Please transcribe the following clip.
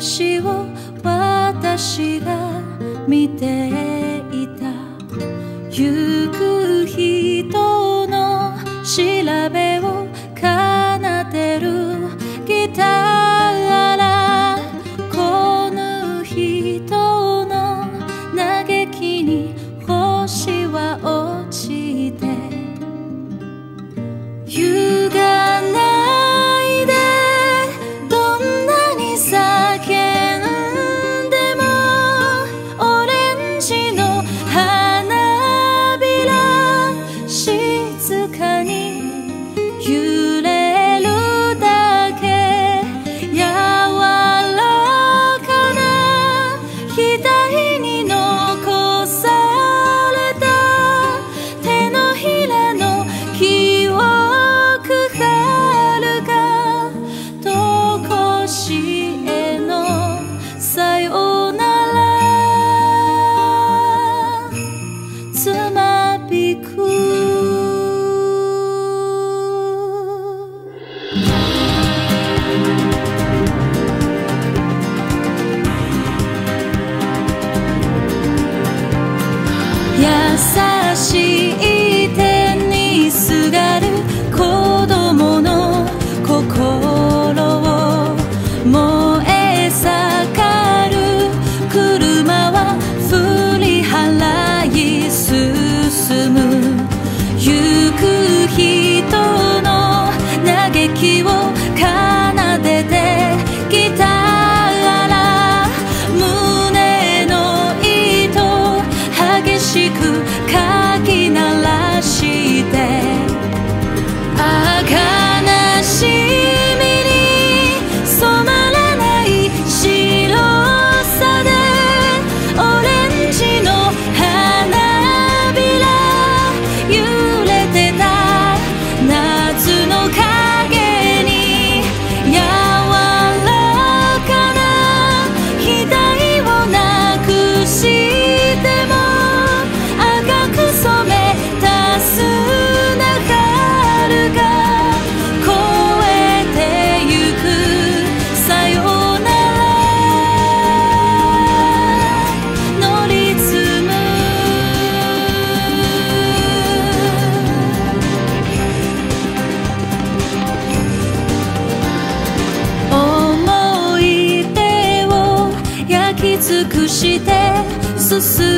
私を私が見ていた。優しいして進む